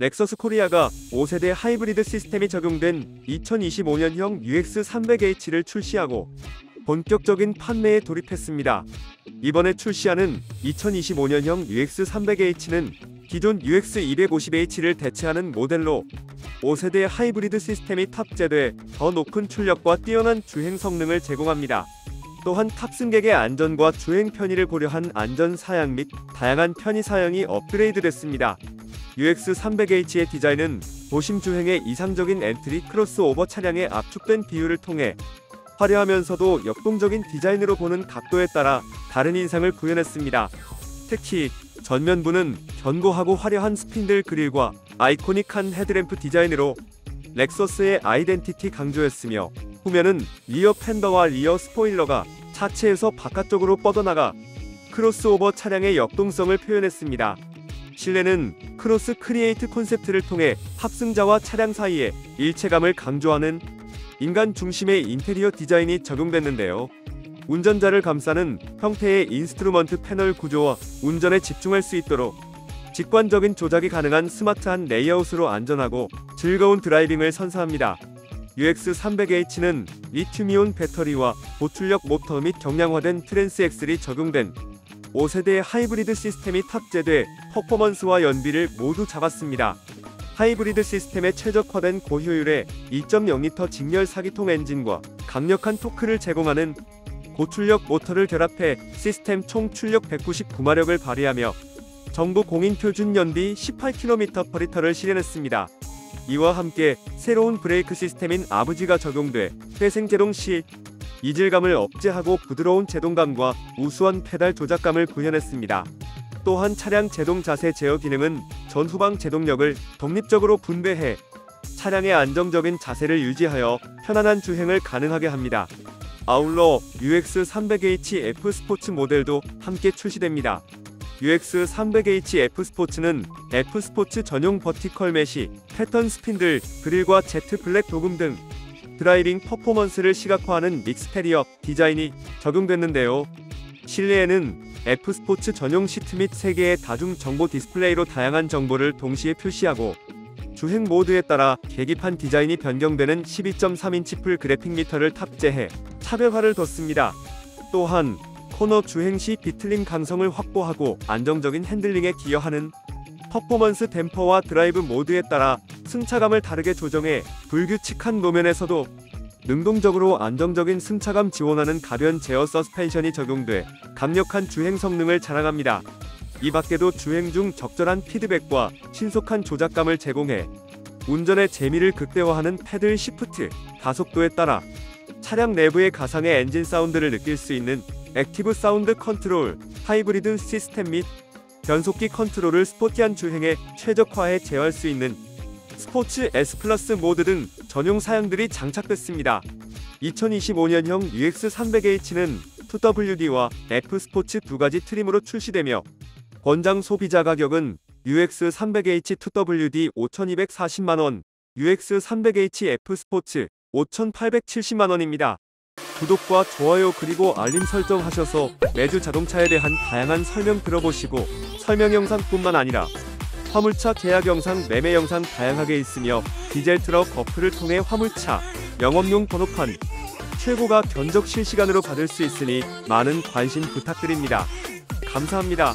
렉서스 코리아가 5세대 하이브리드 시스템이 적용된 2025년형 UX300H를 출시하고 본격적인 판매에 돌입했습니다. 이번에 출시하는 2025년형 UX300H는 기존 UX250H를 대체하는 모델로 5세대 하이브리드 시스템이 탑재돼 더 높은 출력과 뛰어난 주행 성능을 제공합니다. 또한 탑승객의 안전과 주행 편의를 고려한 안전 사양 및 다양한 편의 사양이 업그레이드됐습니다. UX300H의 디자인은 도심 주행의 이상적인 엔트리 크로스오버 차량의 압축된 비율을 통해 화려하면서도 역동적인 디자인으로 보는 각도에 따라 다른 인상을 구현했습니다. 특히 전면부는 견고하고 화려한 스핀들 그릴과 아이코닉한 헤드램프 디자인으로 렉서스의 아이덴티티 강조했으며 후면은 rear fender와 rear spoiler가 차체에서 바깥쪽으로 뻗어나가 크로스오버 차량의 역동성을 표현했습니다. 실내는 cross create 콘셉트를 통해 탑승자와 차량 사이에 일체감을 강조하는 인간 중심의 인테리어 디자인이 적용됐는데요. 운전자를 감싸는 형태의 instrument 패널 구조와 운전에 집중할 수 있도록 직관적인 조작이 가능한 스마트한 레이아웃으로 안전하고 즐거운 driving을 선사합니다. UX300H는 리튬이온 배터리와 고출력 모터 및 경량화된 transaxle이 적용된 5세대의 하이브리드 시스템이 탑재돼 퍼포먼스와 연비를 모두 잡았습니다. 하이브리드 시스템에 최적화된 고효율의 2.0L 직렬 4기통 엔진과 강력한 토크를 제공하는 고출력 모터를 결합해 시스템 총 출력 199마력을 발휘하며 정부 공인 표준 연비 18km/L를 실현했습니다. 이와 함께 새로운 브레이크 시스템인 아브지가 적용돼 회생 제동 시 이질감을 억제하고 부드러운 제동감과 우수한 페달 조작감을 구현했습니다. 또한 차량 제동 자세 제어 기능은 전후방 제동력을 독립적으로 분배해 차량의 안정적인 자세를 유지하여 편안한 주행을 가능하게 합니다. 아울러 UX300H F 스포츠 모델도 함께 출시됩니다. UX300H F 스포츠는 F 스포츠 전용 vertical mesh 패턴 spindle 그릴과 jet black 도금 등 driving 퍼포먼스를 시각화하는 exterior 디자인이 적용됐는데요. 실내에는 F 스포츠 전용 시트 및 3개의 다중 정보 디스플레이로 다양한 정보를 동시에 표시하고 주행 모드에 따라 계기판 디자인이 변경되는 12.3인치 full graphic meter를 탑재해 차별화를 뒀습니다. 또한 코너 주행 시 비틀림 강성을 확보하고 안정적인 핸들링에 기여하는 퍼포먼스 댐퍼와 드라이브 모드에 따라 승차감을 다르게 조정해 불규칙한 노면에서도 능동적으로 안정적인 승차감 지원하는 가변 제어 서스펜션이 적용돼 강력한 주행 성능을 자랑합니다. 이 밖에도 주행 중 적절한 피드백과 신속한 조작감을 제공해 운전의 재미를 극대화하는 paddle shift, 가속도에 따라 차량 내부의 가상의 엔진 사운드를 느낄 수 있는 active sound control, 하이브리드 시스템 및 변속기 컨트롤을 스포티한 주행에 최적화해 제어할 수 있는 스포츠 S 플러스 모드 등 전용 사양들이 장착됐습니다. 2025년형 UX300H는 2WD와 F 스포츠 두 가지 트림으로 출시되며 권장 소비자 가격은 UX300H 2WD 5,240만원, UX300H F 스포츠 5,870만원입니다. 구독과 좋아요 그리고 알림 설정하셔서 매주 자동차에 대한 다양한 설명 들어보시고 설명 영상뿐만 아니라 화물차 계약 영상, 매매 영상 다양하게 있으며 디젤 트럭 어플을 통해 화물차 영업용 번호판 최고가 견적 실시간으로 받을 수 있으니 많은 관심 부탁드립니다. 감사합니다.